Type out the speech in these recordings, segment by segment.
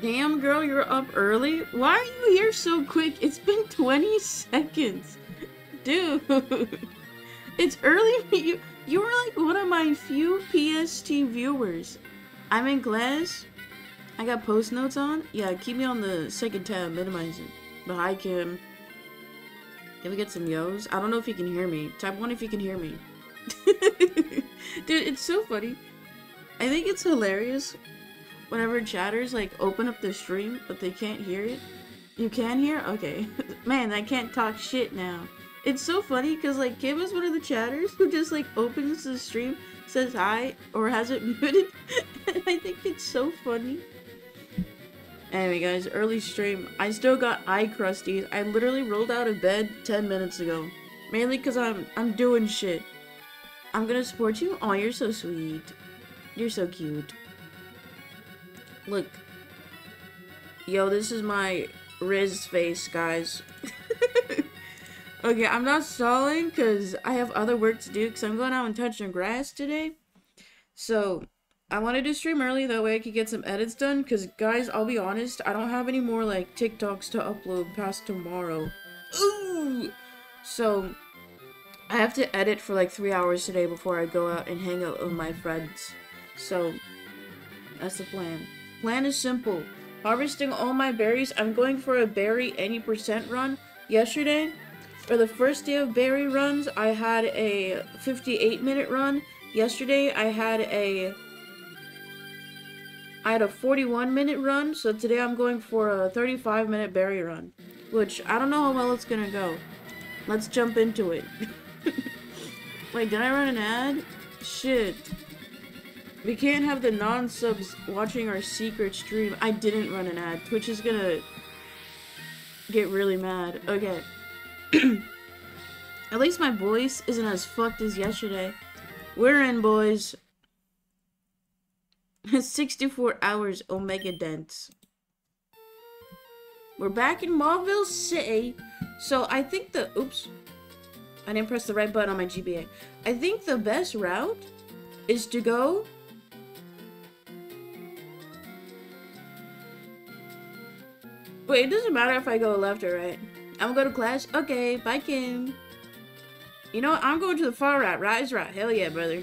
Damn, girl, you're up early? Why are you here so quick? It's been 20 seconds. Dude. It's early. You, you were like one of my few PST viewers. I'm in class. I got post notes on. Yeah, keep me on the second tab, minimize it. But hi, Kim. Can we get some yos? I don't know if you can hear me. Type 1 if you can hear me. Dude, it's so funny. I think it's hilarious whenever chatters like open up the stream, but they can't hear it. You can hear? Okay. Man, I can't talk shit now. It's so funny because like Kim is one of the chatters who just like opens the stream, says hi, or has it muted. I think it's so funny. Anyway, guys, early stream. I still got eye crusties. I literally rolled out of bed 10 minutes ago. Mainly because I'm I'm doing shit. I'm gonna support you. Oh, you're so sweet. You're so cute. Look. Yo, this is my Riz face, guys. okay, I'm not stalling because I have other work to do because I'm going out and touching grass today. So, I wanted to do stream early, that way I could get some edits done, because, guys, I'll be honest, I don't have any more, like, TikToks to upload past tomorrow. Ooh! So, I have to edit for, like, three hours today before I go out and hang out with my friends. So, that's the plan. Plan is simple. Harvesting all my berries. I'm going for a berry any percent run. Yesterday, for the first day of berry runs, I had a 58 minute run. Yesterday, I had a I had a 41 minute run, so today I'm going for a 35 minute berry run. Which, I don't know how well it's gonna go. Let's jump into it. Wait, did I run an ad? Shit. We can't have the non-subs watching our secret stream. I didn't run an ad. Twitch is gonna get really mad. Okay. At least my voice isn't as fucked as yesterday. We're in, boys. 64 hours Omega Dents. We're back in Mauville City. So I think the... Oops. I didn't press the right button on my GBA. I think the best route is to go... Wait, it doesn't matter if I go left or right. I'm gonna go to class. Okay, bye, Kim. You know what? I'm going to the far right. Rise right. Hell yeah, brother.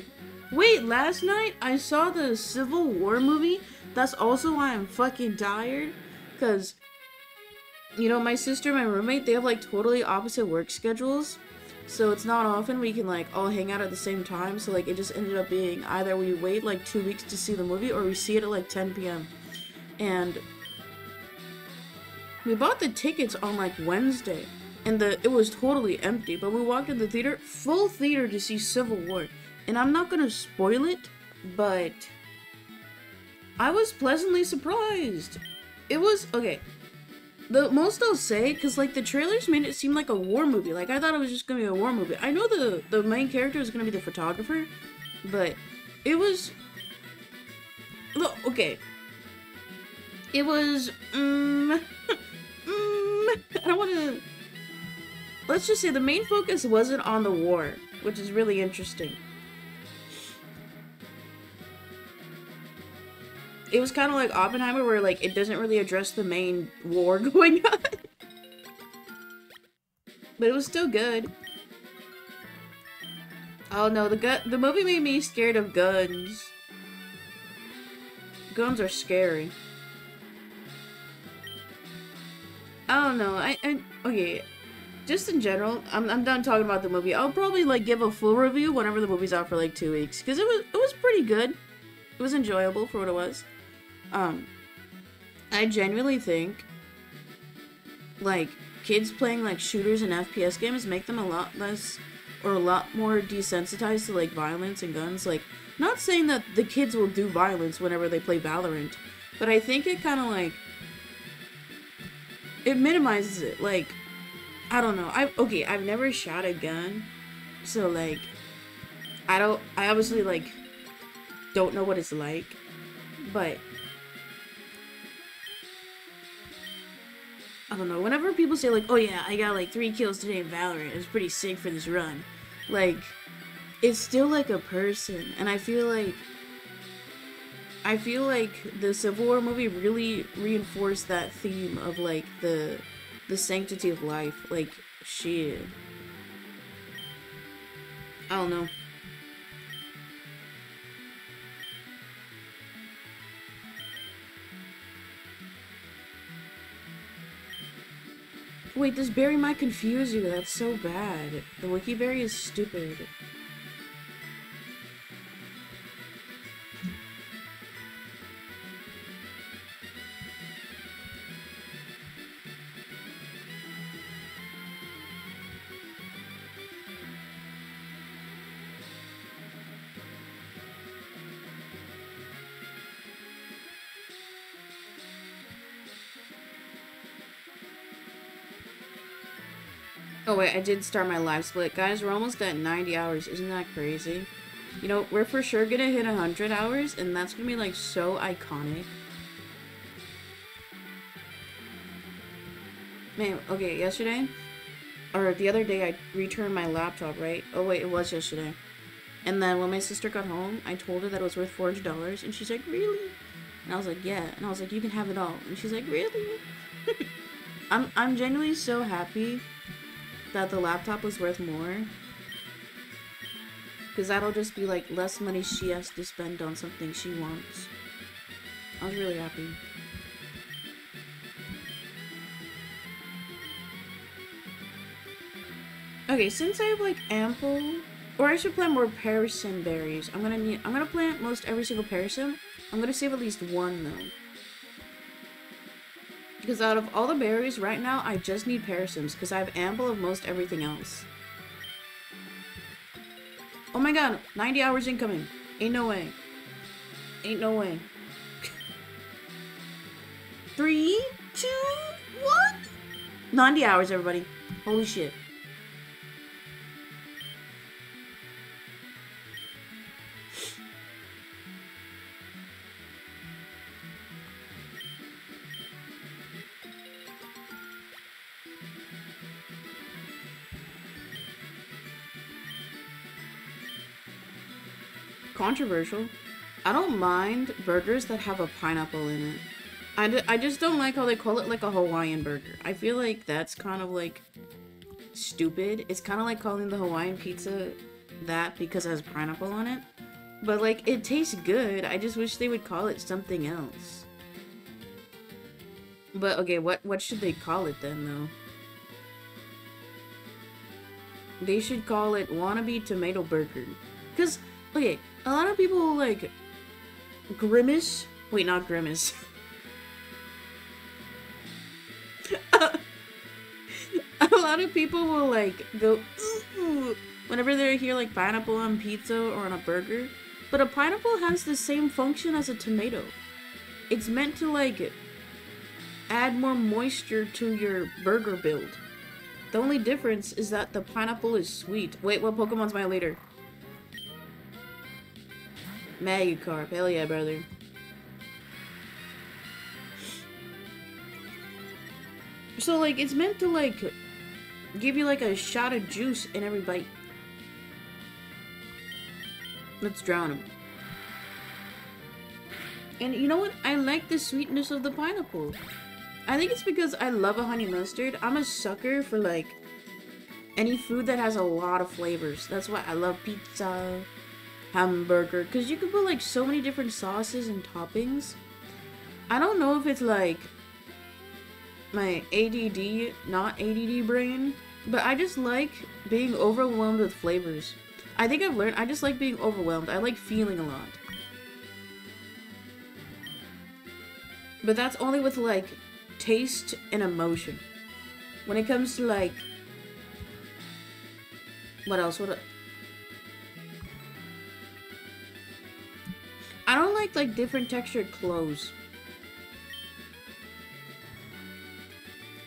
Wait, last night I saw the Civil War movie. That's also why I'm fucking tired. Because, you know, my sister and my roommate, they have like totally opposite work schedules. So it's not often we can like all hang out at the same time. So like it just ended up being either we wait like two weeks to see the movie or we see it at like 10 p.m. And we bought the tickets on like Wednesday. And the it was totally empty. But we walked in the theater, full theater to see Civil War. And I'm not gonna spoil it, but I was pleasantly surprised. It was okay. The most I'll say, cause like the trailers made it seem like a war movie. Like I thought it was just gonna be a war movie. I know the the main character is gonna be the photographer, but it was. Look, okay. It was. Um, I don't want to. Let's just say the main focus wasn't on the war, which is really interesting. it was kind of like Oppenheimer, where like it doesn't really address the main war going on, but it was still good. Oh no, the gun the movie made me scared of guns. Guns are scary. I don't know. I, I okay. Just in general, I'm, I'm done talking about the movie. I'll probably like give a full review whenever the movie's out for like two weeks because it was it was pretty good. It was enjoyable for what it was. Um, I genuinely think, like, kids playing, like, shooters and FPS games make them a lot less, or a lot more desensitized to, like, violence and guns. Like, not saying that the kids will do violence whenever they play Valorant, but I think it kind of, like, it minimizes it. Like, I don't know. I okay, I've never shot a gun, so, like, I don't, I obviously, like, don't know what it's like, but I don't know, whenever people say like, oh yeah, I got like three kills today in Valorant, it was pretty sick for this run. Like, it's still like a person, and I feel like I feel like the Civil War movie really reinforced that theme of like the the sanctity of life. Like shit. I don't know. Wait, this berry might confuse you. That's so bad. The wiki berry is stupid. I did start my live split. Guys, we're almost at 90 hours. Isn't that crazy? You know, we're for sure gonna hit 100 hours, and that's gonna be, like, so iconic. Man, okay, yesterday, or the other day, I returned my laptop, right? Oh wait, it was yesterday. And then when my sister got home, I told her that it was worth $400, and she's like, really? And I was like, yeah. And I was like, you can have it all. And she's like, really? I'm, I'm genuinely so happy that the laptop was worth more. Because that'll just be like less money she has to spend on something she wants. I was really happy. Okay, since I have like ample, or I should plant more persimmon berries. I'm gonna need, I'm gonna plant most every single persimmon. I'm gonna save at least one though. Because out of all the berries right now, I just need persimmons because I have ample of most everything else. Oh my god, 90 hours incoming. Ain't no way. Ain't no way. Three, two, one. 90 hours, everybody. Holy shit. Controversial. I don't mind burgers that have a pineapple in it. I, I just don't like how they call it like a Hawaiian burger. I feel like that's kind of like stupid. It's kind of like calling the Hawaiian pizza that because it has pineapple on it. But like, it tastes good. I just wish they would call it something else. But okay, what, what should they call it then though? They should call it wannabe tomato burger. Because, okay, a lot of people like grimace. Wait, not grimace. a lot of people will like go whenever they hear like pineapple on pizza or on a burger. But a pineapple has the same function as a tomato. It's meant to like add more moisture to your burger build. The only difference is that the pineapple is sweet. Wait, what Pokemon's my leader? Magikarp, hell yeah, brother. So, like, it's meant to, like, give you, like, a shot of juice in every bite. Let's drown him. And you know what? I like the sweetness of the pineapple. I think it's because I love a honey mustard. I'm a sucker for, like, any food that has a lot of flavors. That's why I love pizza, hamburger because you can put like so many different sauces and toppings. I don't know if it's like my ADD, not ADD brain, but I just like being overwhelmed with flavors. I think I've learned I just like being overwhelmed. I like feeling a lot. But that's only with like taste and emotion. When it comes to like what else? What I don't like like different textured clothes.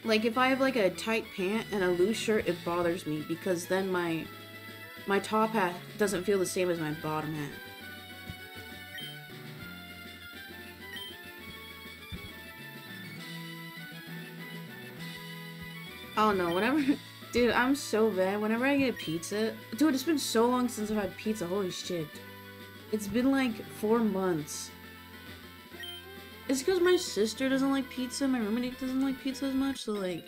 Like if I have like a tight pant and a loose shirt, it bothers me because then my my top hat doesn't feel the same as my bottom hat. Oh no, whenever dude, I'm so bad. Whenever I get pizza dude, it's been so long since I've had pizza, holy shit. It's been like four months. It's because my sister doesn't like pizza, my roommate doesn't like pizza as much, so like,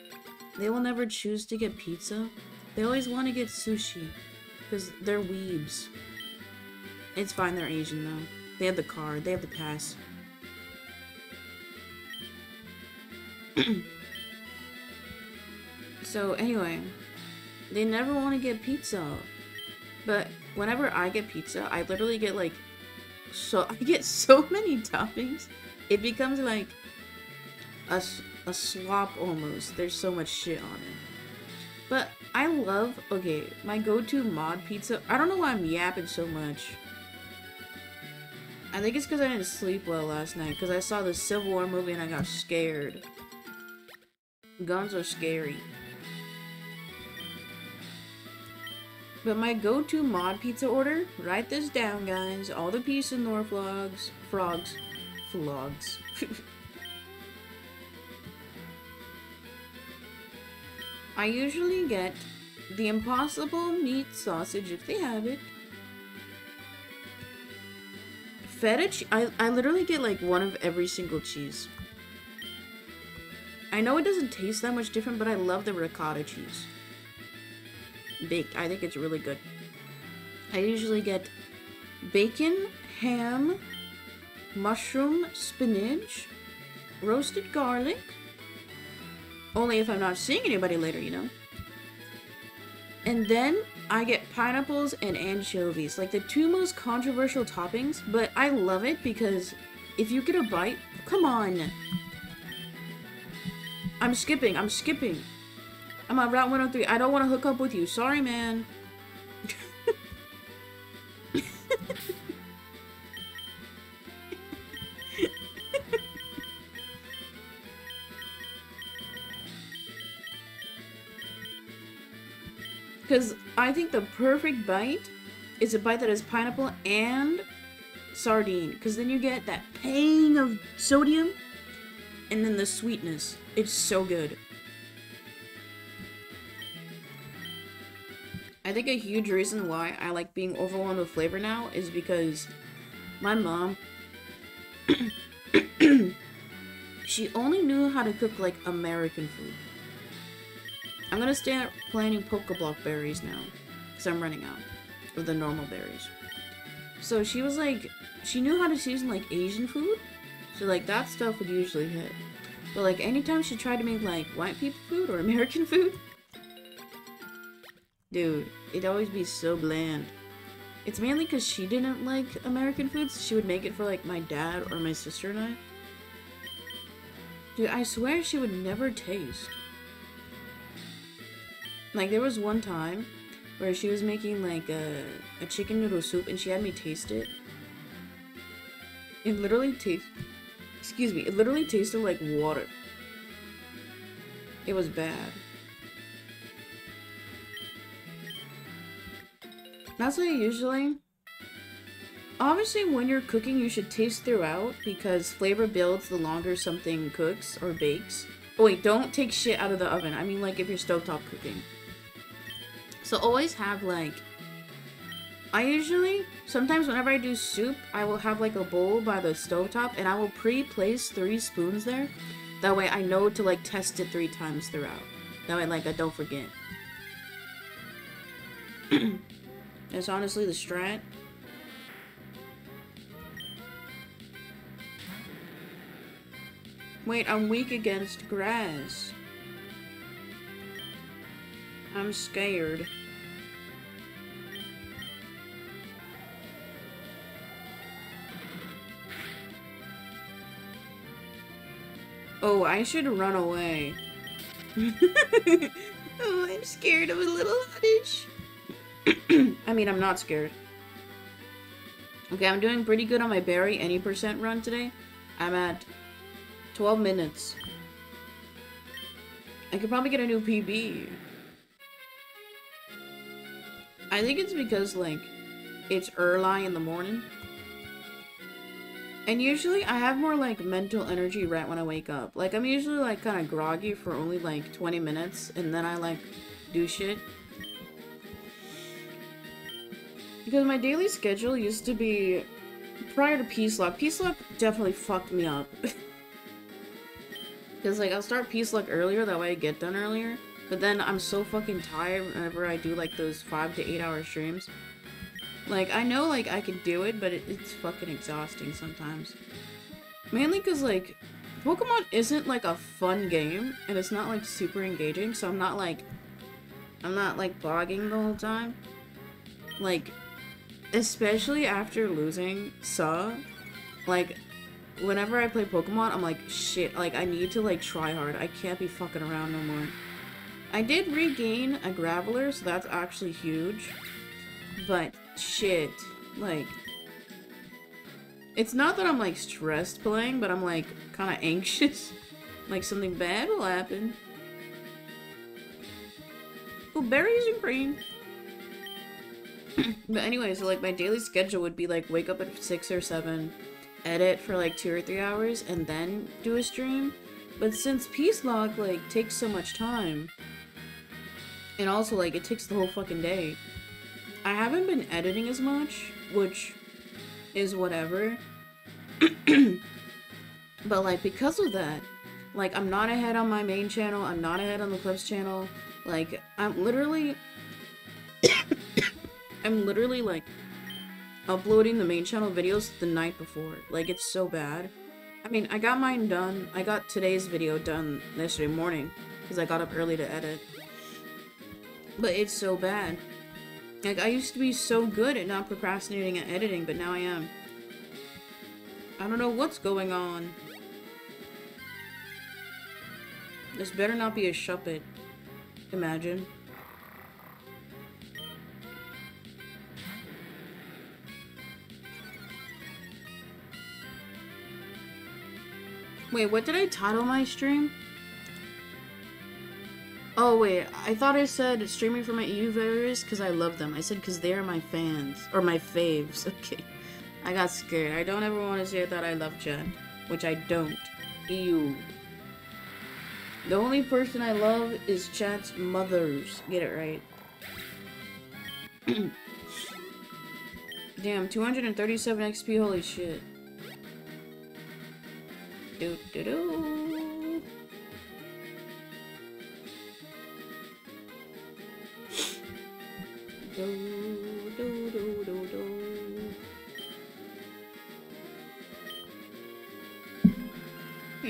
they will never choose to get pizza. They always want to get sushi, because they're weebs. It's fine, they're Asian though. They have the card, they have the pass. so anyway, they never want to get pizza. But whenever I get pizza, I literally get like so I get so many toppings it becomes like a, a slop almost. There's so much shit on it. But I love, okay, my go-to mod pizza. I don't know why I'm yapping so much. I think it's because I didn't sleep well last night. Because I saw the Civil War movie and I got scared. Guns are scary. But my go-to mod pizza order, write this down guys, all the peace and lore frogs, frogs, vlogs. I usually get the Impossible Meat Sausage if they have it. Feta I, I literally get like one of every single cheese. I know it doesn't taste that much different, but I love the ricotta cheese. Baked. I think it's really good. I usually get bacon, ham, mushroom, spinach, roasted garlic. Only if I'm not seeing anybody later, you know. And then I get pineapples and anchovies, like the two most controversial toppings, but I love it because if you get a bite, come on. I'm skipping, I'm skipping. I'm on Route 103. I don't want to hook up with you. Sorry, man. Because I think the perfect bite is a bite that has pineapple and sardine. Because then you get that pang of sodium and then the sweetness. It's so good. I think a huge reason why I like being overwhelmed with flavor now is because my mom, she only knew how to cook like American food. I'm gonna start planting Pokeblock berries now. Because I'm running out of the normal berries. So she was like, she knew how to season like Asian food. So like that stuff would usually hit. But like anytime she tried to make like white people food or American food, dude, it'd always be so bland. It's mainly because she didn't like American foods. She would make it for like my dad or my sister and I. Dude, I swear she would never taste. Like, there was one time where she was making, like, a, a chicken noodle soup and she had me taste it. It literally tastes... Excuse me. It literally tasted like water. It was bad. That's why usually... Obviously, when you're cooking, you should taste throughout because flavor builds the longer something cooks or bakes. Oh, wait, don't take shit out of the oven. I mean, like, if you're stovetop cooking. So always have like I usually sometimes whenever I do soup, I will have like a bowl by the stovetop and I will pre-place three spoons there. That way I know to like test it three times throughout. That way like I don't forget. That's honestly the strat. Wait, I'm weak against grass. I'm scared. Oh, I should run away. oh, I'm scared of a little oddish. I mean, I'm not scared. Okay, I'm doing pretty good on my berry any percent run today. I'm at 12 minutes. I could probably get a new PB. I think it's because, like, it's early in the morning. And usually I have more like mental energy right when I wake up. Like I'm usually like kind of groggy for only like 20 minutes and then I like do shit. Because my daily schedule used to be prior to Peace-Locke. Peace Lock definitely fucked me up. Because, like, I'll start Peace-Locke earlier, that way I get done earlier. But then I'm so fucking tired whenever I do, like, those 5 to 8 hour streams. Like, I know, like, I can do it, but it, it's fucking exhausting sometimes. Mainly because, like, Pokemon isn't, like, a fun game, and it's not, like, super engaging, so I'm not, like, I'm not, like, blogging the whole time. Like, especially after losing Saw, like, whenever I play Pokemon, I'm like, shit, like, I need to, like, try hard. I can't be fucking around no more. I did regain a Graveler, so that's actually huge. But, shit, like... It's not that I'm, like, stressed playing, but I'm, like, kind of anxious. like, something bad will happen. Oh, berries and cream. but anyway, so, like, my daily schedule would be, like, wake up at 6 or 7, edit for like two or three hours and then do a stream. But since Peace-Locke like takes so much time, and also like it takes the whole fucking day, I haven't been editing as much, which is whatever. but like because of that, like I'm not ahead on my main channel, I'm not ahead on the Clips channel. Like I'm literally I'm literally like uploading the main channel videos the night before. Like, it's so bad. I mean, I got mine done. I got today's video done yesterday morning because I got up early to edit. But it's so bad. Like, I used to be so good at not procrastinating at editing, but now I am. I don't know what's going on. This better not be a Shuppet. Imagine. Wait, what did I title my stream? Oh wait, I thought I said streaming for my EU viewers because I love them. I said because they're my fans. Or my faves. Okay. I got scared. I don't ever want to say that I love Jen. Which I don't. EU. The only person I love is chat's mothers. Get it right. Damn, 237 XP, holy shit. Do do do.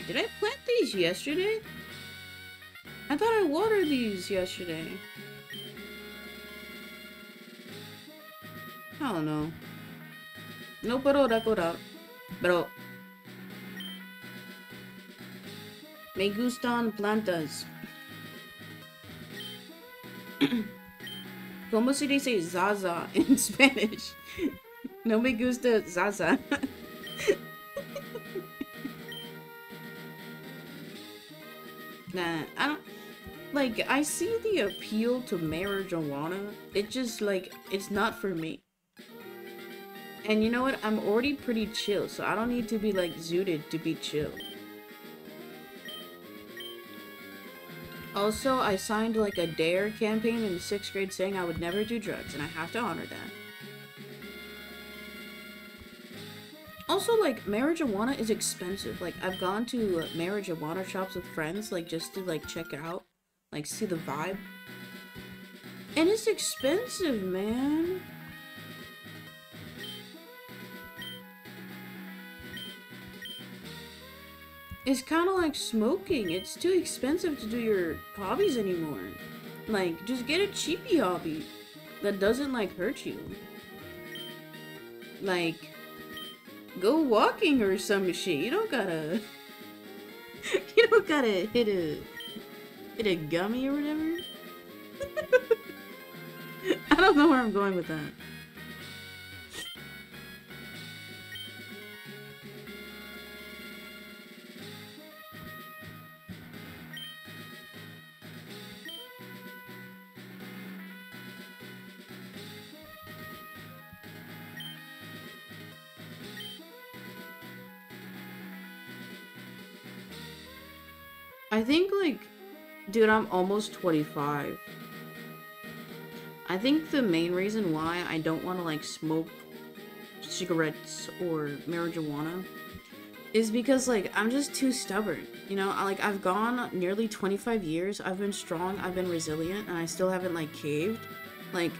Did I plant these yesterday? I thought I watered these yesterday. I don't know. No puedo recordar. Pero Me gustan plantas. ¿Cómo se dice Zaza in Spanish? No me gusta Zaza. nah, I don't... Like, I see the appeal to marijuana. It just, like, it's not for me. And you know what? I'm already pretty chill, so I don't need to be, like, zooted to be chill. Also, I signed like a DARE campaign in 6th grade saying I would never do drugs, and I have to honor that. Also, like, marijuana is expensive. Like, I've gone to marijuana shops with friends, like, just to, like, check it out. Like, see the vibe. And it's expensive, man. It's kind of like smoking. It's too expensive to do your hobbies anymore. Like, just get a cheapy hobby that doesn't, like, hurt you. Like, go walking or some shit. You don't gotta... you don't gotta hit a... hit a gummy or whatever. I don't know where I'm going with that. I think, like, dude, I'm almost 25. I think the main reason why I don't want to, like, smoke cigarettes or marijuana is because like I'm just too stubborn. You know, I, like I've gone nearly 25 years. I've been strong. I've been resilient, and I still haven't like caved. Like,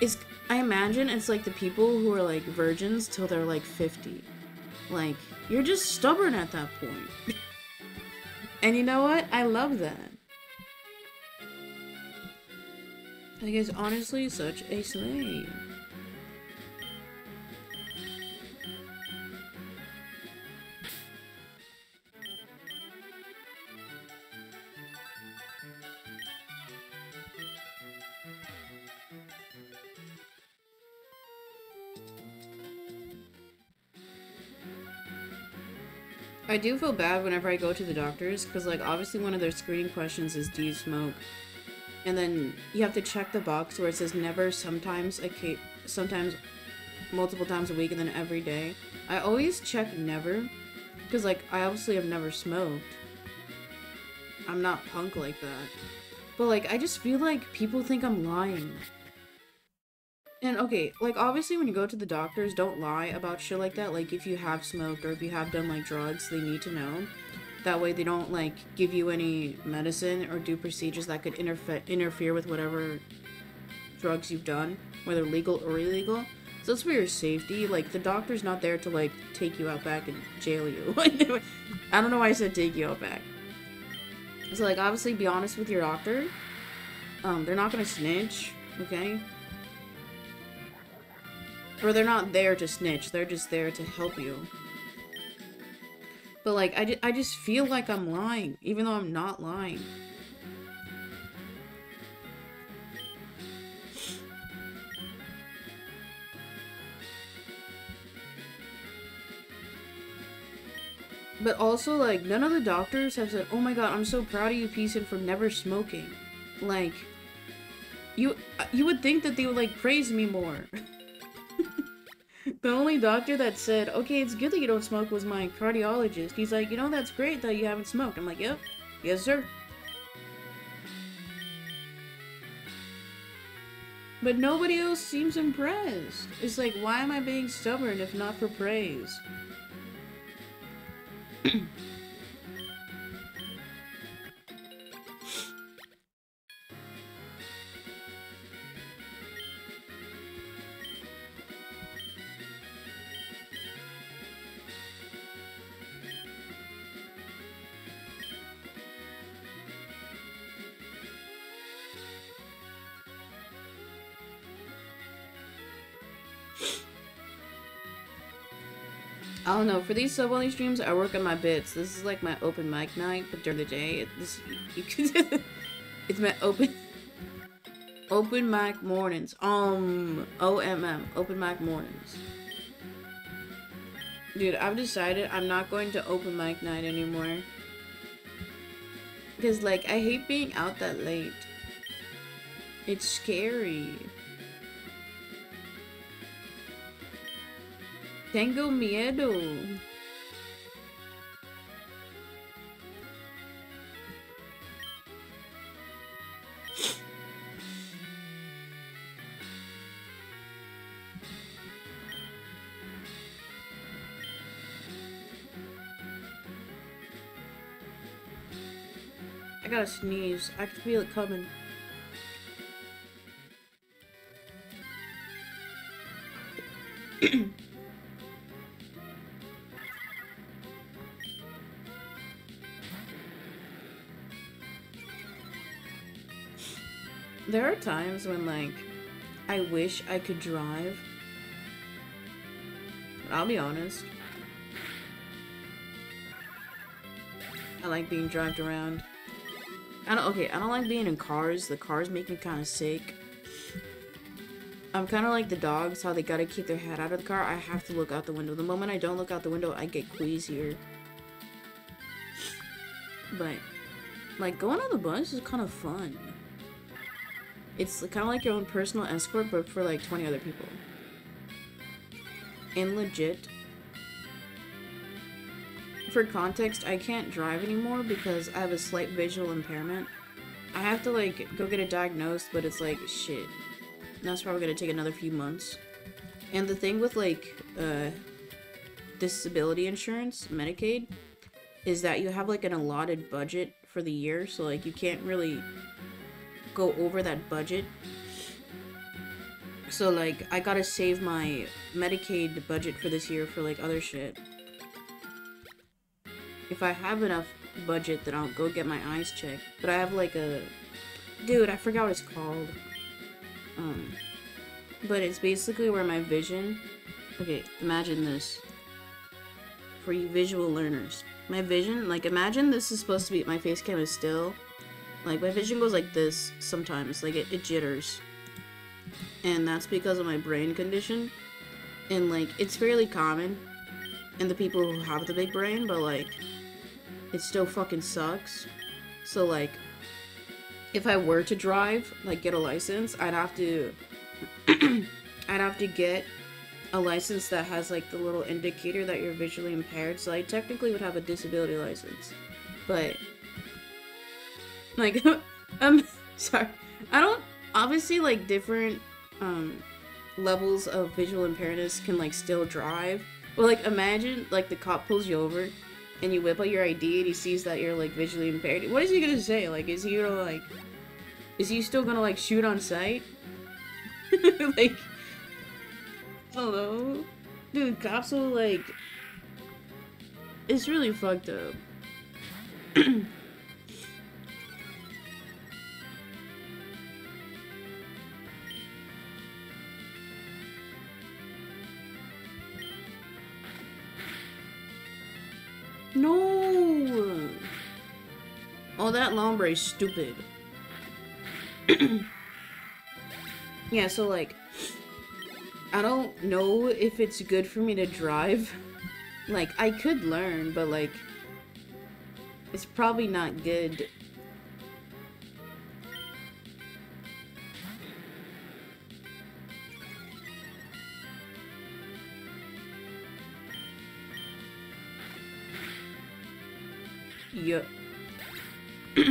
it's I imagine it's like the people who are like virgins till they're like 50. Like you're just stubborn at that point. and you know what? I love that. I think it's honestly such a slave. I do feel bad whenever I go to the doctors because, like, obviously one of their screening questions is, do you smoke? And then you have to check the box where it says never, sometimes, okay, sometimes, multiple times a week, and then every day. I always check never because, like, I obviously have never smoked. I'm not punk like that. But, like, I just feel like people think I'm lying. And okay, like obviously when you go to the doctors, don't lie about shit like that. Like if you have smoked or if you have done like drugs, they need to know. That way they don't like give you any medicine or do procedures that could interfere interfere with whatever drugs you've done, whether legal or illegal. So it's for your safety. Like the doctor's not there to like take you out back and jail you. I don't know why I said take you out back. So like obviously be honest with your doctor. Um, they're not gonna snitch, okay? Or they're not there to snitch, they're just there to help you. But like, I, I just feel like I'm lying, even though I'm not lying. But also, like, none of the doctors have said, Oh my god, I'm so proud of you, Peacein, for never smoking. Like, you uh, you would think that they would, like, praise me more. The only doctor that said, okay, it's good that you don't smoke was my cardiologist. He's like, you know, that's great that you haven't smoked. I'm like, yep. Yes, sir. But nobody else seems impressed. It's like, why am I being stubborn if not for praise? don't know. For these sub only streams, I work on my bits. This is like my open mic night, but during the day, it, this you can. it's my open open mic mornings. Um, OMM, open mic mornings. Dude, I've decided I'm not going to open mic night anymore. Because, like, I hate being out that late. It's scary. Tengo miedo. I gotta sneeze. I can feel it coming. There are times when, like, I wish I could drive. But I'll be honest. I like being dragged around. I don't- okay, I don't like being in cars. The cars make me kind of sick. I'm kind of like the dogs, how they gotta keep their head out of the car. I have to look out the window. The moment I don't look out the window, I get queasier. But, like, going on the bus is kind of fun. It's kind of like your own personal escort, but for like 20 other people. And legit, for context, I can't drive anymore because I have a slight visual impairment. I have to like go get it diagnosed, but it's like shit. That's probably gonna take another few months. And the thing with like, uh, disability insurance, Medicaid, is that you have like an allotted budget for the year, so like you can't really go over that budget. So like I gotta save my Medicaid budget for this year for like other shit. If I have enough budget, then I'll go get my eyes checked. But I have like a dude, I forgot what it's called. Um but it's basically where my vision okay, imagine this. For you visual learners. My vision, like imagine this is supposed to be my face cam is still. Like my vision goes like this sometimes, like it, it jitters. And that's because of my brain condition. And like it's fairly common in the people who have the big brain, but like it still fucking sucks. So like if I were to drive, like get a license, I'd have to I'd have to get a license that has like the little indicator that you're visually impaired. So I technically would have a disability license. But like I'm sorry. I don't obviously like different um levels of visual impairness can like still drive. But like imagine like the cop pulls you over and you whip out your ID and he sees that you're like visually impaired. What is he gonna say? Like is he gonna like is he still gonna like shoot on sight? like hello? Dude, cops will like it's really fucked up. No! Oh, that Lombre is stupid. yeah, so like, I don't know if it's good for me to drive. Like, I could learn, but like, it's probably not good. Yup.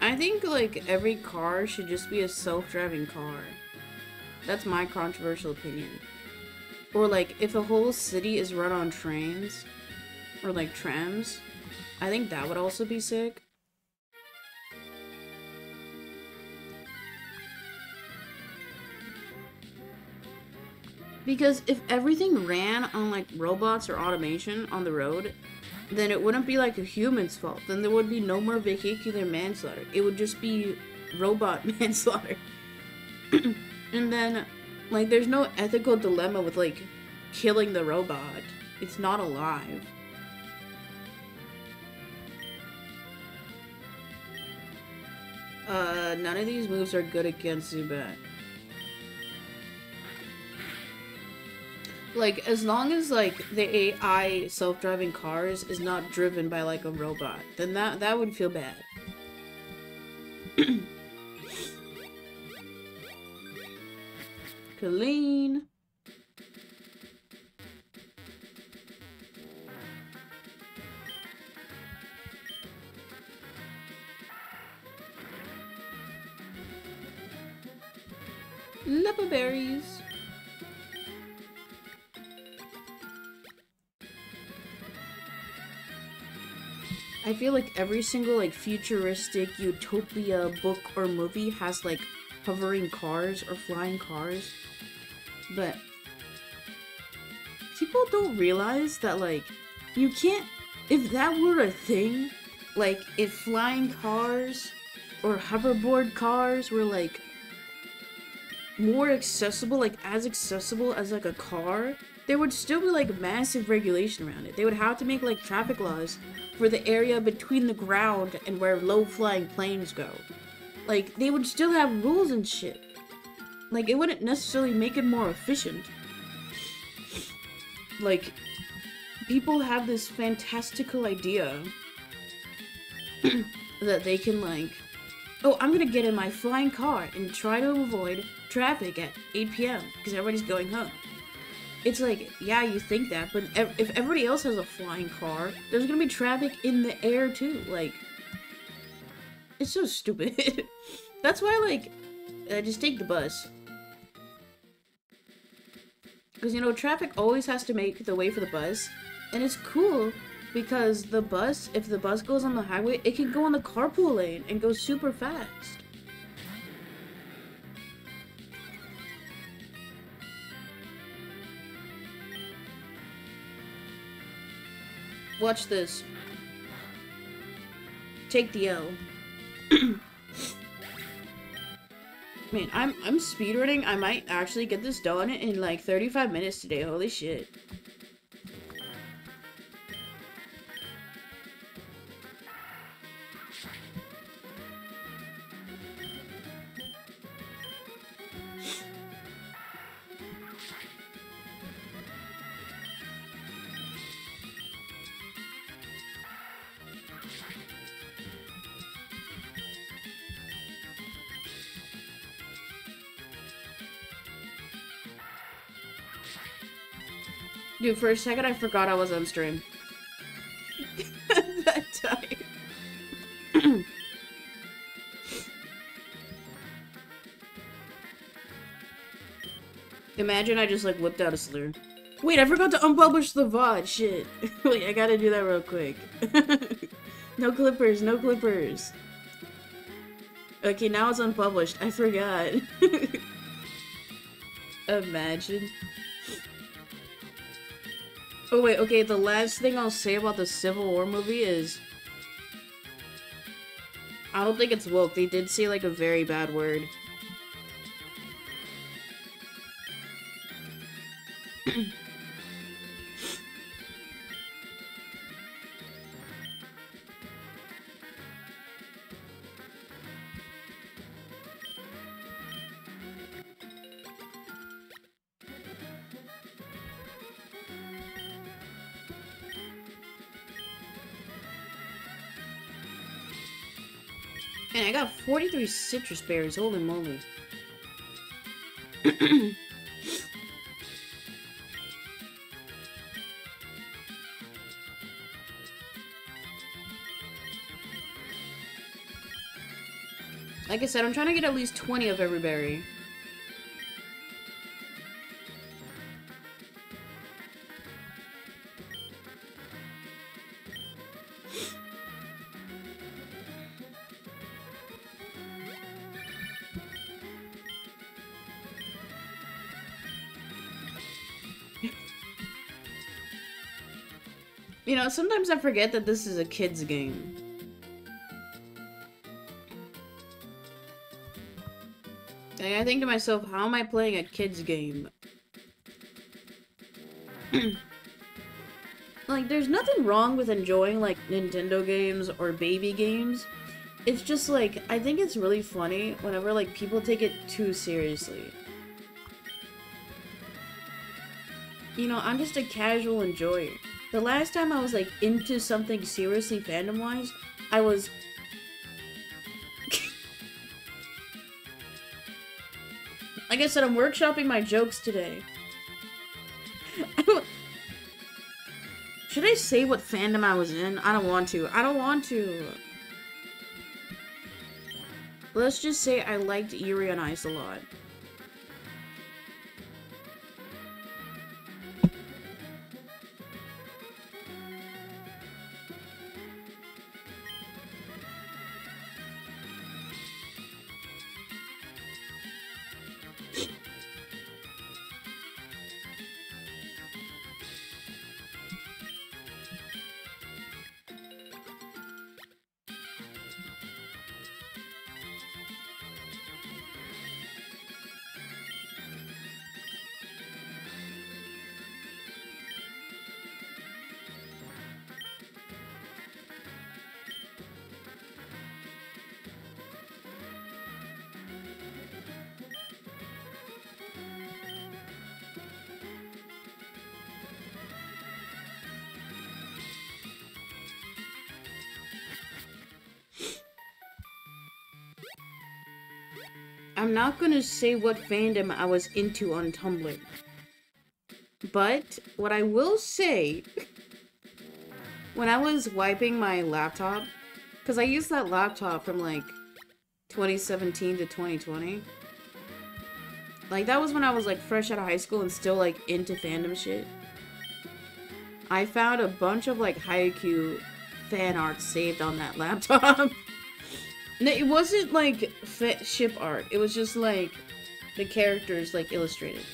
I think like every car should just be a self-driving car. That's my controversial opinion. Or like if a whole city is run on trains or like trams, I think that would also be sick. Because if everything ran on like robots or automation on the road, then it wouldn't be like a human's fault. Then there would be no more vehicular manslaughter. It would just be robot manslaughter. and then, like, there's no ethical dilemma with like killing the robot. It's not alive. Uh, none of these moves are good against Zubat. Like, as long as, like, the AI self-driving cars is not driven by, like, a robot, then that, that would feel bad. Colleen. Leppa berries. I feel like every single like futuristic utopia book or movie has like hovering cars or flying cars. But people don't realize that like you can't if that were a thing, like if flying cars or hoverboard cars were like more accessible, like as accessible as like a car, there would still be like massive regulation around it. They would have to make like traffic laws for the area between the ground and where low flying planes go. Like, they would still have rules and shit. Like, it wouldn't necessarily make it more efficient. Like, people have this fantastical idea that they can, like, oh, I'm gonna get in my flying car and try to avoid traffic at 8 p.m. because everybody's going home. It's like, yeah, you think that, but ev if everybody else has a flying car, there's gonna be traffic in the air too. Like, it's so stupid. That's why, like, I just take the bus. Because, you know, traffic always has to make the way for the bus. And it's cool because the bus, if the bus goes on the highway, it can go on the carpool lane and go super fast. Watch this. Take the L. Man, I'm I'm speedrunning. I might actually get this done in like 35 minutes today. Holy shit. Dude, for a second I forgot I was on stream. that time. Imagine I just like whipped out a slur. Wait, I forgot to unpublish the VOD. Shit. Wait, I gotta do that real quick. no clippers, no clippers. Okay, now it's unpublished. I forgot. Imagine. Oh wait, okay, the last thing I'll say about the Civil War movie is... I don't think it's woke. They did say like a very bad word. 43 citrus berries. Holy moly. like I said, I'm trying to get at least 20 of every berry. You know, sometimes I forget that this is a kid's game. And I think to myself, how am I playing a kid's game? like, there's nothing wrong with enjoying, like, Nintendo games or baby games. It's just, like, I think it's really funny whenever, like, people take it too seriously. You know, I'm just a casual enjoyer. The last time I was like into something seriously fandom wise, I was Like I said, I'm workshopping my jokes today. Should I say what fandom I was in? I don't want to. I don't want to. Let's just say I liked Yuri on Ice a lot. I'm not gonna say what fandom I was into on Tumblr. But, what I will say, when I was wiping my laptop, because I used that laptop from like 2017 to 2020, Like that was when I was like fresh out of high school and still like into fandom shit. I found a bunch of like Haikyuu fan art saved on that laptop. it wasn't like ship art. It was just like the characters like illustrated.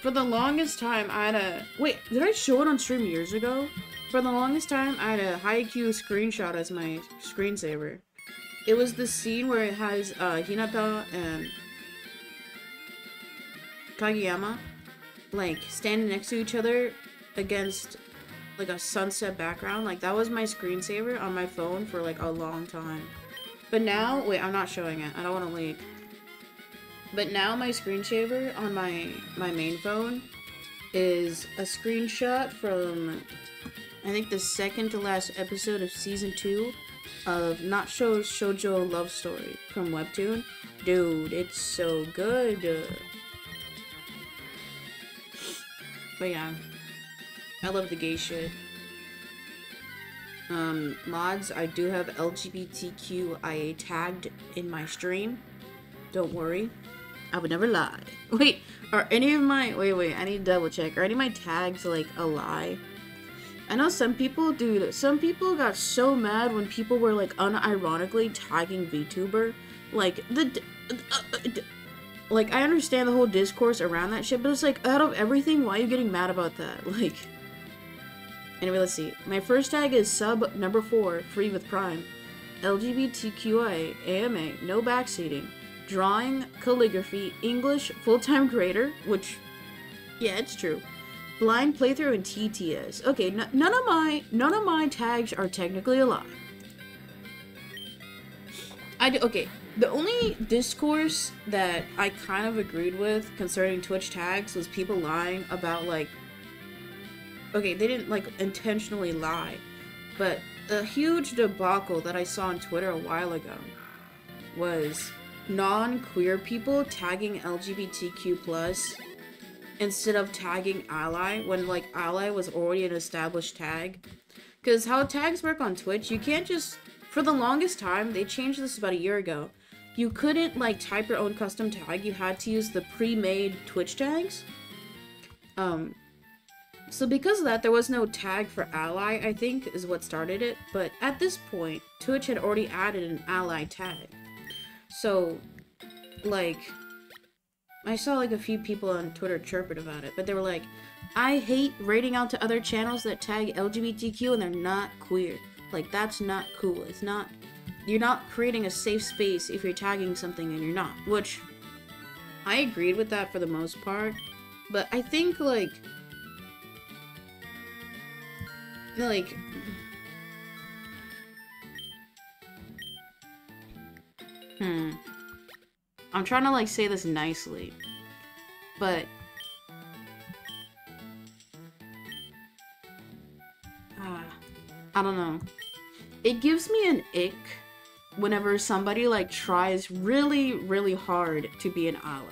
For the longest time, I had a... Wait, did I show it on stream years ago? For the longest time, I had a high Haikyuu screenshot as my screensaver. It was the scene where it has uh, Hinata and Kageyama, like, standing next to each other against, like, a sunset background. Like, that was my screensaver on my phone for, like, a long time. But now, wait, I'm not showing it. I don't want to leak. But now my screensaver on my, my main phone is a screenshot from, I think, the second to last episode of Season 2 of Not-So-Shoujo Love Story from Webtoon. Dude, it's so good. But yeah, I love the gay shit. Um, mods, I do have LGBTQIA tagged in my stream. Don't worry. I would never lie. Wait, are any of my- wait, wait, I need to double check. Are any of my tags, like, a lie? I know some people, dude, some people got so mad when people were, like, unironically tagging VTuber. Like, the- uh, uh, like, I understand the whole discourse around that shit, but it's like, out of everything, why are you getting mad about that? Like, anyway, let's see. My first tag is sub number 4, free with Prime. LGBTQIA, AMA, no backseating. Drawing, calligraphy, English, full-time creator, which, yeah, it's true blind playthrough and TTS. Okay, none of my none of my tags are technically a lie. I do, okay. The only discourse that I kind of agreed with concerning Twitch tags was people lying about like. Okay, they didn't like intentionally lie, but a huge debacle that I saw on Twitter a while ago was non-queer people tagging LGBTQ plus instead of tagging ally when like ally was already an established tag. Because how tags work on Twitch, you can't just for the longest time, they changed this about a year ago. You couldn't like type your own custom tag, you had to use the pre-made Twitch tags. Um so because of that, there was no tag for ally, I think, is what started it. But at this point, Twitch had already added an ally tag. So, like, I saw like a few people on Twitter chirping about it, but they were like, I hate rating out to other channels that tag LGBTQ and they're not queer. Like, that's not cool. It's not, you're not creating a safe space if you're tagging something and you're not. Which, I agreed with that for the most part, but I think like, like, hmm. I'm trying to like say this nicely, but uh, I don't know. It gives me an ick whenever somebody like tries really, really hard to be an ally.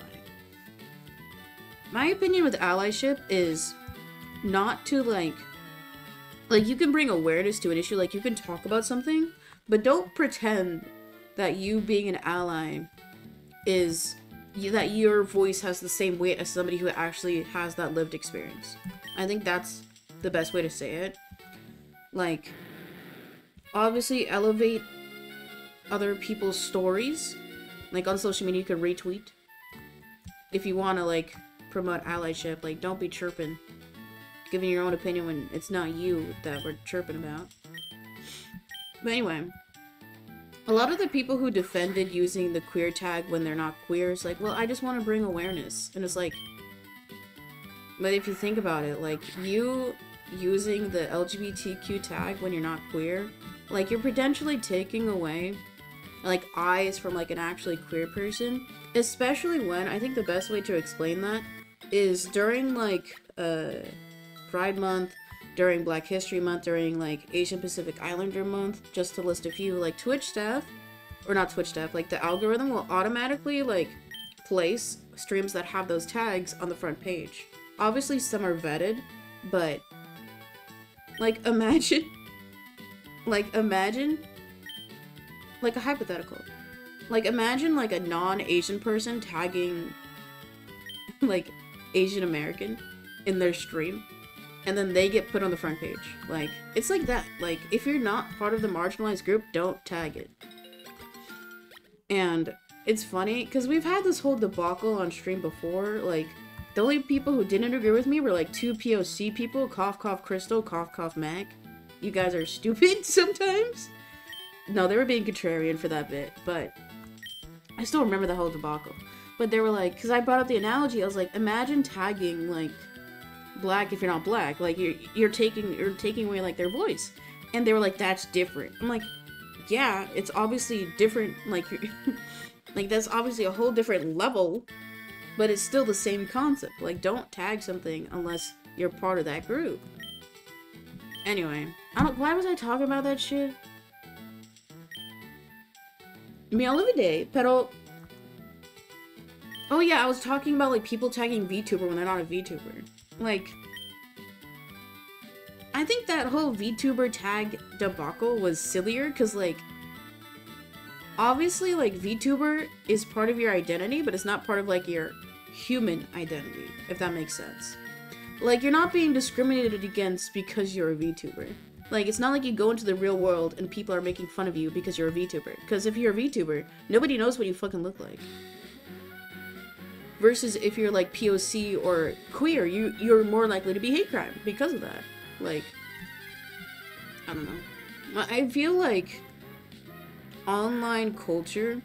My opinion with allyship is not to like like you can bring awareness to an issue, like you can talk about something, but don't pretend that you being an ally is that your voice has the same weight as somebody who actually has that lived experience. I think that's the best way to say it. Like, obviously elevate other people's stories. Like on social media, you can retweet. If you want to like promote allyship, like don't be chirping, giving your own opinion when it's not you that we're chirping about. But anyway, a lot of the people who defended using the queer tag when they're not queer is like, well, I just want to bring awareness. And it's like, but if you think about it, like, you using the LGBTQ tag when you're not queer, like, you're potentially taking away, like, eyes from, like, an actually queer person. Especially when, I think the best way to explain that is during, like, uh, Pride Month, during Black History Month, during like Asian Pacific Islander Month, just to list a few, like Twitch staff, or not Twitch staff, like the algorithm will automatically like place streams that have those tags on the front page. Obviously some are vetted, but like imagine, like imagine, like a hypothetical. Like, imagine, like, a non-Asian person tagging, like, Asian American in their stream. And then they get put on the front page. Like, it's like that. Like, if you're not part of the marginalized group, don't tag it. And it's funny, because we've had this whole debacle on stream before. Like, the only people who didn't agree with me were, like, two POC people. Cough, cough, Crystal. Cough, cough, Mac. You guys are stupid sometimes. No, they were being contrarian for that bit, but I still remember the whole debacle. But they were like, because I brought up the analogy, I was like, imagine tagging like black if you're not black, like you're you're taking you're taking away like their voice, and they were like, that's different. I'm like, yeah, it's obviously different. Like, like that's obviously a whole different level, but it's still the same concept. Like, don't tag something unless you're part of that group. Anyway, I don't. Why was I talking about that shit? Me all the day, pero... Oh yeah, I was talking about like people tagging VTuber when they're not a VTuber. Like... I think that whole VTuber tag debacle was sillier because like... Obviously like VTuber is part of your identity, but it's not part of like your human identity, if that makes sense. Like you're not being discriminated against because you're a VTuber. Like, it's not like you go into the real world and people are making fun of you because you're a VTuber. Because if you're a VTuber, nobody knows what you fucking look like. Versus if you're like POC or queer, you you're more likely to be hate crime because of that. Like, I don't know. I feel like online culture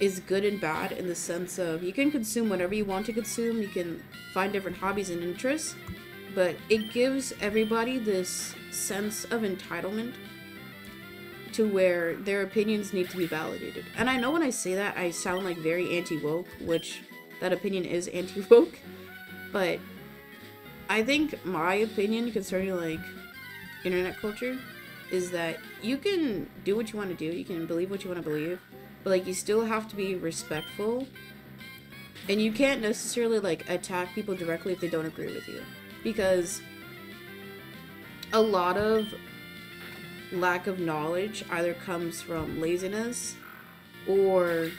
is good and bad in the sense of you can consume whatever you want to consume, you can find different hobbies and interests, but it gives everybody this sense of entitlement to where their opinions need to be validated. And I know when I say that, I sound like very anti-woke, which that opinion is anti-woke, but I think my opinion concerning like internet culture is that you can do what you want to do, you can believe what you want to believe, but like you still have to be respectful and you can't necessarily like attack people directly if they don't agree with you because a lot of lack of knowledge either comes from laziness or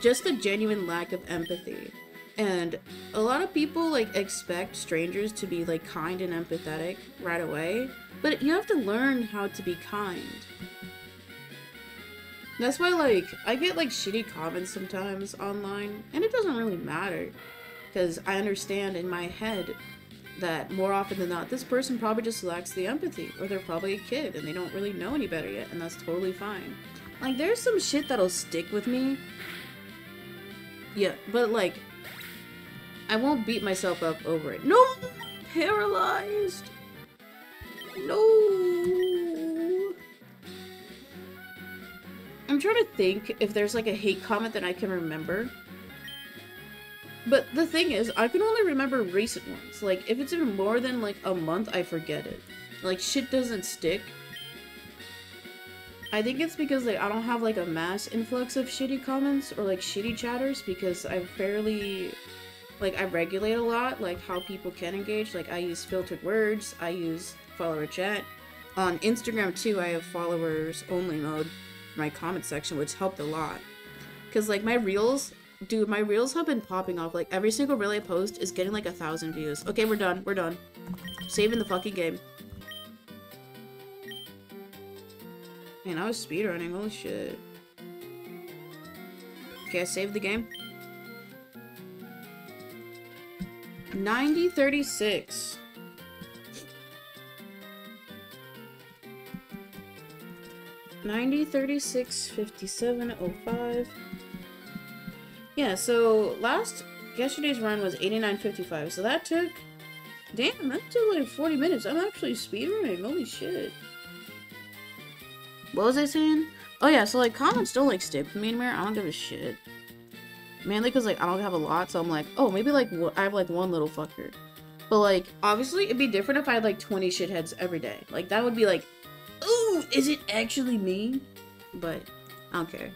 just a genuine lack of empathy. And a lot of people like expect strangers to be like kind and empathetic right away, but you have to learn how to be kind. That's why like I get like shitty comments sometimes online and it doesn't really matter because I understand in my head that more often than not, this person probably just lacks the empathy, or they're probably a kid and they don't really know any better yet, and that's totally fine. Like, there's some shit that'll stick with me. Yeah, but like, I won't beat myself up over it. No! Paralyzed! No! I'm trying to think if there's like a hate comment that I can remember. But the thing is, I can only remember recent ones. Like, if it's more than, like, a month, I forget it. Like, shit doesn't stick. I think it's because, like, I don't have, like, a mass influx of shitty comments or, like, shitty chatters because I'm fairly... Like, I regulate a lot, like, how people can engage. Like, I use filtered words, I use follower chat. On Instagram, too, I have followers only mode my comment section, which helped a lot. Because, like, my reels, Dude, my reels have been popping off. Like, every single reel I post is getting like a thousand views. Okay, we're done. We're done. Saving the fucking game. Man, I was speedrunning. Holy shit. Okay, I saved the game. 9036. Ninety thirty six fifty seven oh five. Yeah, so last yesterday's run was 89.55, so that took damn, that took like 40 minutes. I'm actually speedrunning. Holy shit. What was I saying? Oh yeah, so like comments don't like stick with me anymore. I don't give a shit. Mainly because like I don't have a lot, so I'm like, oh maybe like I have like one little fucker. But like obviously it'd be different if I had like 20 shitheads every day. Like that would be like, ooh, is it actually me? But I don't care.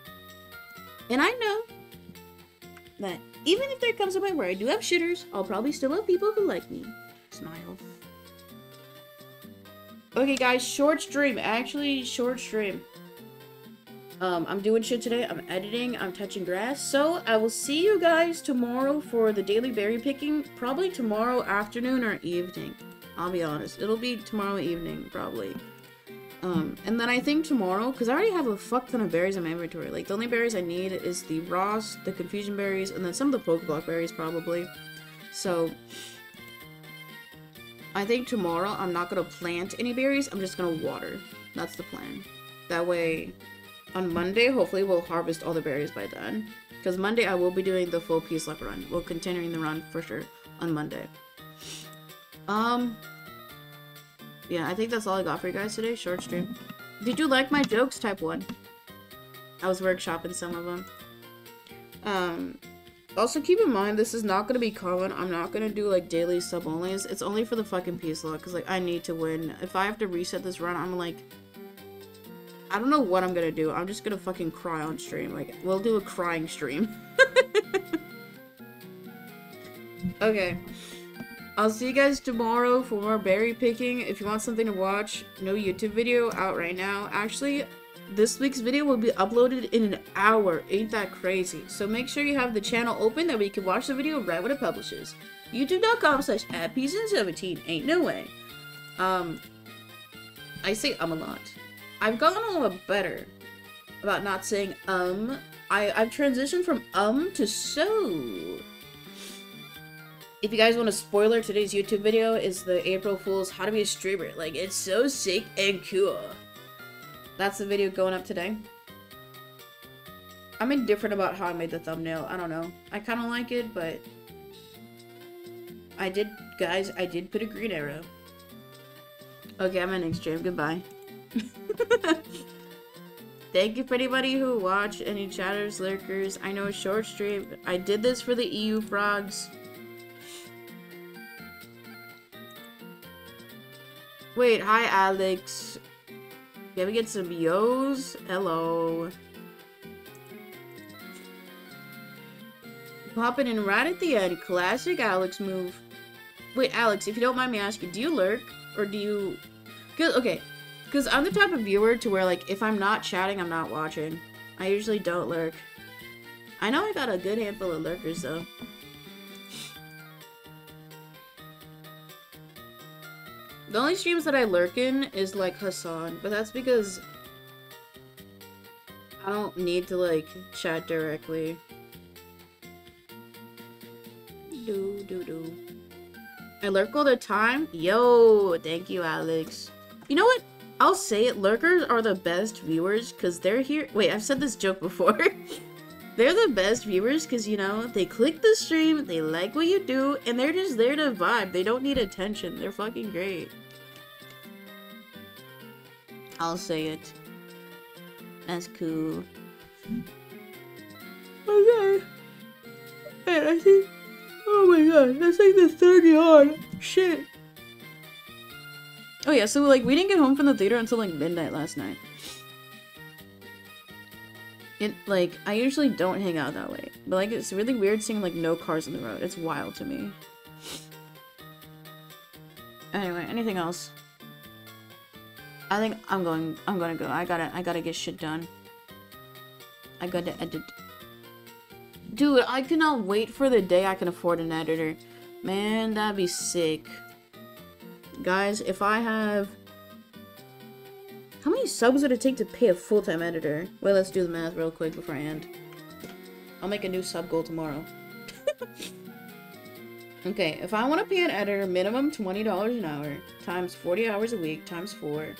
And I know that even if there comes a point where I do have shitters, I'll probably still have people who like me. Smile. Okay, guys, short stream. Actually, short stream. Um, I'm doing shit today. I'm editing. I'm touching grass. So I will see you guys tomorrow for the daily berry picking. Probably tomorrow afternoon or evening. I'll be honest. It'll be tomorrow evening, probably. Um, and then I think tomorrow, because I already have a fuck ton of berries in my inventory. Like, the only berries I need is the Razz, the Confusion berries, and then some of the Pokeblock berries, probably. So, I think tomorrow I'm not going to plant any berries. I'm just going to water. That's the plan. That way, on Monday, hopefully we'll harvest all the berries by then. Because Monday I will be doing the full Peace-Locke run. We'll continuing the run for sure on Monday. Um, yeah, I think that's all I got for you guys today. Short stream. Did you like my jokes, type 1? I was workshopping some of them. Um, also keep in mind, this is not going to be common. I'm not going to do, like, daily sub-onlys. It's only for the fucking Peace-Locke, because, like, I need to win. If I have to reset this run, I'm, like... I don't know what I'm going to do. I'm just going to fucking cry on stream. Like, we'll do a crying stream. okay. I'll see you guys tomorrow for more berry picking. If you want something to watch, no YouTube video out right now. Actually, this week's video will be uploaded in an hour. Ain't that crazy? So make sure you have the channel open that we can watch the video right when it publishes. YouTube.com slash @peacein17. Ain't no way. Um, I say um a lot. I've gotten a little better about not saying um. I, I've transitioned from um to so. If you guys want a spoiler, today's YouTube video is the April Fool's How to Be a Streamer. Like, it's so sick and cool. That's the video going up today. I'm indifferent about how I made the thumbnail. I don't know. I kind of like it, but... I did, guys, I did put a green arrow. Okay, I'm ending stream. Goodbye. Thank you for anybody who watched, any chatters, lurkers. I know short stream. I did this for the EU frogs. Wait, hi Alex. Can we get some yos? Hello. Popping in right at the end. Classic Alex move. Wait, Alex, if you don't mind me asking, do you lurk? Or do you... Cause, okay, because I'm the type of viewer to where, like, if I'm not chatting, I'm not watching. I usually don't lurk. I know I got a good handful of lurkers, though. The only streams that I lurk in is like Hasan, but that's because I don't need to like chat directly. Do do do. I lurk all the time? Yo, thank you, Alex. You know what? I'll say it, lurkers are the best viewers because they're here- wait, I've said this joke before. they're the best viewers because, you know, they click the stream, they like what you do, and they're just there to vibe. They don't need attention. They're fucking great. I'll say it. That's cool. Okay. And I think... Oh my god, that's like the third yard. Shit. Oh yeah, so like we didn't get home from the theater until like midnight last night. It like I usually don't hang out that late, but like it's really weird seeing like no cars on the road. It's wild to me. Anyway, anything else? I think I'm going. I'm gonna go. I gotta. I gotta get shit done. I gotta edit. Dude, I cannot wait for the day I can afford an editor. Man, that'd be sick. Guys, if I have... How many subs would it take to pay a full-time editor? Wait, let's do the math real quick before I end. I'll make a new sub goal tomorrow. okay, if I want to pay an editor minimum $20 an hour, times 40 hours a week, times 4.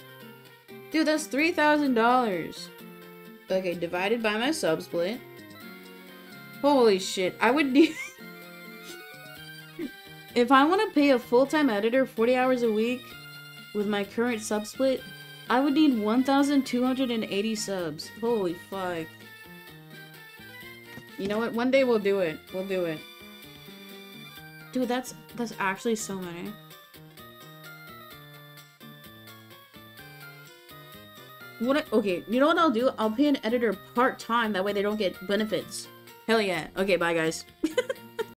Dude, that's $3,000. Okay, divided by my sub split. Holy shit, I would need... if I want to pay a full-time editor 40 hours a week with my current sub split, I would need 1,280 subs. Holy fuck. You know what? One day we'll do it. We'll do it. Dude, that's that's actually so many. What? I, okay, you know what I'll do? I'll pay an editor part time. That way they don't get benefits. Hell yeah. Okay, bye guys.